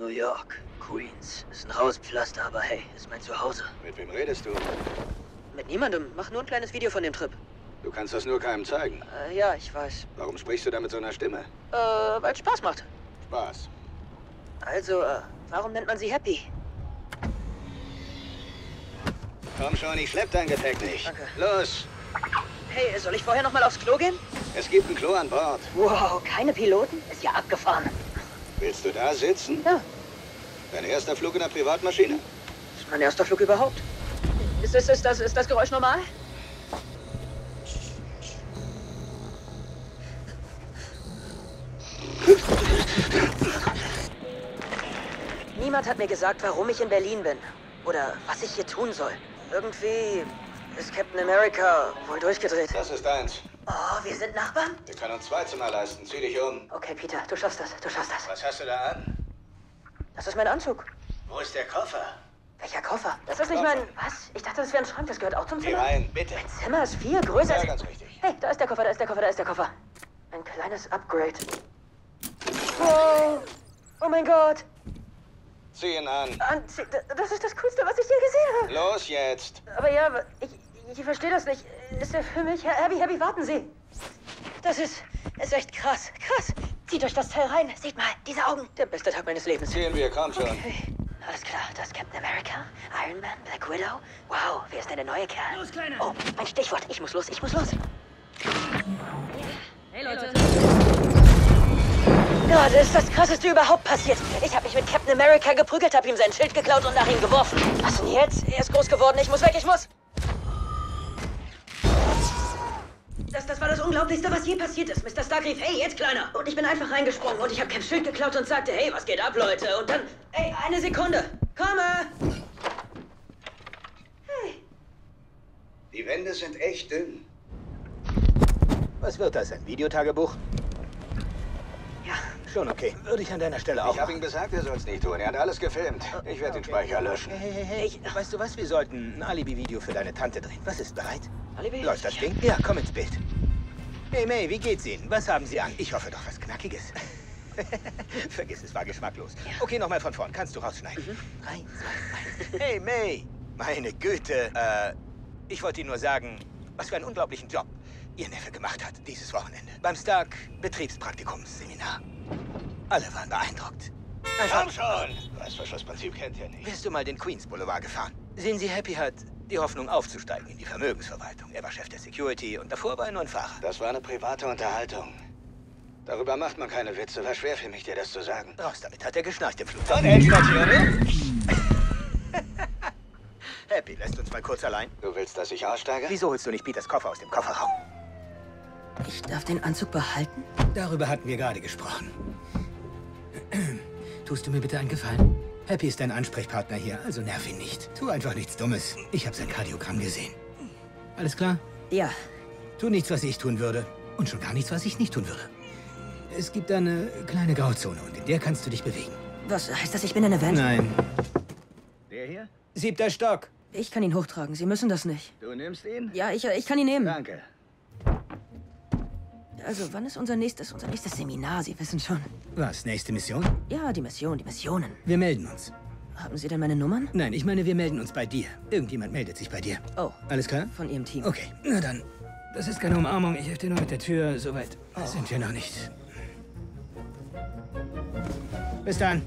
New York, Queens. Ist ein raues Pflaster, aber hey, ist mein Zuhause. Mit wem redest du? Mit niemandem. Mach nur ein kleines Video von dem Trip. Du kannst das nur keinem zeigen. Äh, ja, ich weiß. Warum sprichst du da mit so einer Stimme? Äh, weil es Spaß macht. Spaß. Also, äh, warum nennt man sie Happy? Komm schon, ich schlepp dein Gepäck nicht. Danke. Los! Hey, soll ich vorher noch mal aufs Klo gehen? Es gibt ein Klo an Bord. Wow, keine Piloten? Ist ja abgefahren. Willst du da sitzen? Ja, Dein erster Flug in der Privatmaschine? ist mein erster Flug überhaupt. Ist, ist, ist, das, ist das Geräusch normal? Niemand hat mir gesagt, warum ich in Berlin bin. Oder was ich hier tun soll. Irgendwie ist Captain America wohl durchgedreht. Das ist deins. Oh, wir sind Nachbarn? Wir können uns zwei Zimmer leisten. Zieh dich um. Okay, Peter, du schaffst das, du schaffst das. Was hast du da an? Das ist mein Anzug. Wo ist der Koffer? Welcher Koffer? Das ist nicht mein... Was? Ich dachte, das wäre ein Schrank, das gehört auch zum Geh Zimmer. rein, bitte. Mein Zimmer ist viel größer Ja, ganz richtig. Hey, da ist der Koffer, da ist der Koffer, da ist der Koffer. Ein kleines Upgrade. Wow! Oh mein Gott! Zieh ihn an. Anzie das ist das Coolste, was ich je gesehen habe. Los jetzt. Aber ja, ich, ich verstehe das nicht. Ist er für mich? Happy, Happy, warten Sie. Das ist, ist echt krass. Krass. Zieht euch das Teil rein. Seht mal, diese Augen. Der beste Tag meines Lebens. Ziehen wir, komm schon. Okay. Alles klar, das ist Captain America, Iron Man, Black Widow. Wow, wer ist denn der neue Kerl? Los, Kleiner! Oh, ein Stichwort. Ich muss los, ich muss los. Hey Leute. Gerade ist das krasseste überhaupt passiert. Ich habe mich mit Captain America geprügelt, habe ihm sein Schild geklaut und nach ihm geworfen. Was denn jetzt? Er ist groß geworden, ich muss weg, ich muss. Das, Unglaublichste, was je passiert ist. Mr. Stark rief, hey, jetzt Kleiner. Und ich bin einfach reingesprungen und ich habe Caps Schild geklaut und sagte, hey, was geht ab, Leute? Und dann, hey, eine Sekunde. Komme. Die Wände sind echt dünn. Was wird das, ein Videotagebuch? Ja, Schon okay. Würde ich an deiner Stelle auch Ich habe ihm gesagt, er soll es nicht tun. Er hat alles gefilmt. Ich werde den Speicher löschen. Hey, hey, hey, hey. Weißt du was? Wir sollten ein Alibi-Video für deine Tante drehen. Was ist bereit? Alibi? Läuft das Ding? Ja, komm ins Bild. Hey May, wie geht's Ihnen? Was haben Sie an? Ich hoffe doch was Knackiges. Vergiss es, war geschmacklos. Okay, nochmal von vorn. Kannst du rausschneiden. Eins, zwei, eins. Hey May! Meine Güte, äh, ich wollte Ihnen nur sagen, was für einen unglaublichen Job Ihr Neffe gemacht hat dieses Wochenende. Beim Stark Betriebspraktikumsseminar. Alle waren beeindruckt. Einfach Komm schon! Reißverschlussprinzip kennt ihr nicht. Wärst du mal den Queens Boulevard gefahren? Sehen Sie, Happy hat die Hoffnung aufzusteigen in die Vermögensverwaltung. Er war Chef der Security und davor war er nur ein Fahrer. Das war eine private Unterhaltung. Darüber macht man keine Witze. War schwer für mich, dir das zu sagen. Raus damit, hat er geschnarcht im Flugzeug. Und Endstation. Happy, lässt uns mal kurz allein. Du willst, dass ich aussteige? Wieso holst du nicht Peters Koffer aus dem Kofferraum? Ich darf den Anzug behalten? Darüber hatten wir gerade gesprochen. Tust du mir bitte einen Gefallen? Happy ist dein Ansprechpartner hier, also nerv ihn nicht. Tu einfach nichts Dummes. Ich habe sein Kardiogramm gesehen. Alles klar? Ja. Tu nichts, was ich tun würde. Und schon gar nichts, was ich nicht tun würde. Es gibt eine kleine Grauzone und in der kannst du dich bewegen. Was heißt das? Ich bin in der Van? Nein. Der hier? Siebter Stock. Ich kann ihn hochtragen. Sie müssen das nicht. Du nimmst ihn? Ja, ich, ich kann ihn nehmen. Danke. Also, wann ist unser nächstes, unser nächstes Seminar? Sie wissen schon. Was, nächste Mission? Ja, die Mission, die Missionen. Wir melden uns. Haben Sie denn meine Nummern? Nein, ich meine, wir melden uns bei dir. Irgendjemand meldet sich bei dir. Oh, Alles klar? von Ihrem Team. Okay, na dann. Das ist keine Umarmung. Ich helfe dir nur mit der Tür. Soweit sind wir noch nicht. Bis dann.